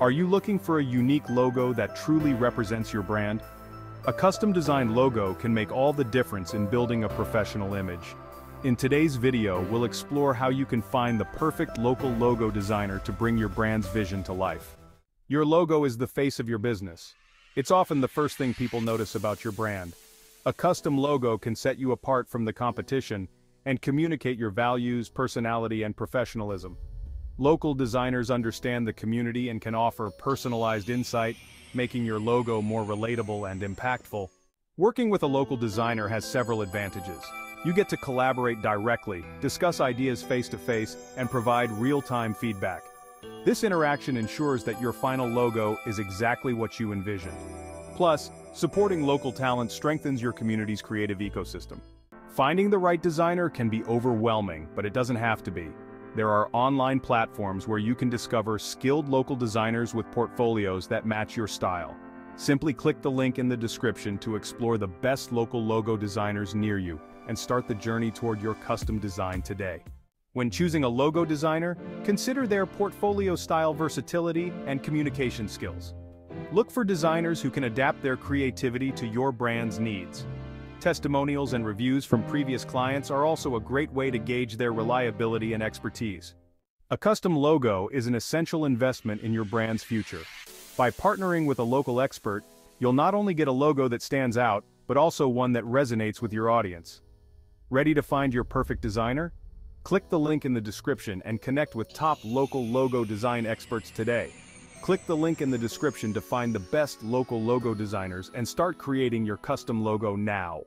Are you looking for a unique logo that truly represents your brand? A custom-designed logo can make all the difference in building a professional image. In today's video, we'll explore how you can find the perfect local logo designer to bring your brand's vision to life. Your logo is the face of your business. It's often the first thing people notice about your brand. A custom logo can set you apart from the competition and communicate your values, personality, and professionalism. Local designers understand the community and can offer personalized insight, making your logo more relatable and impactful. Working with a local designer has several advantages. You get to collaborate directly, discuss ideas face-to-face, and provide real-time feedback. This interaction ensures that your final logo is exactly what you envisioned. Plus, supporting local talent strengthens your community's creative ecosystem. Finding the right designer can be overwhelming, but it doesn't have to be. There are online platforms where you can discover skilled local designers with portfolios that match your style. Simply click the link in the description to explore the best local logo designers near you and start the journey toward your custom design today. When choosing a logo designer, consider their portfolio style versatility and communication skills. Look for designers who can adapt their creativity to your brand's needs. Testimonials and reviews from previous clients are also a great way to gauge their reliability and expertise. A custom logo is an essential investment in your brand's future. By partnering with a local expert, you'll not only get a logo that stands out, but also one that resonates with your audience. Ready to find your perfect designer? Click the link in the description and connect with top local logo design experts today. Click the link in the description to find the best local logo designers and start creating your custom logo now.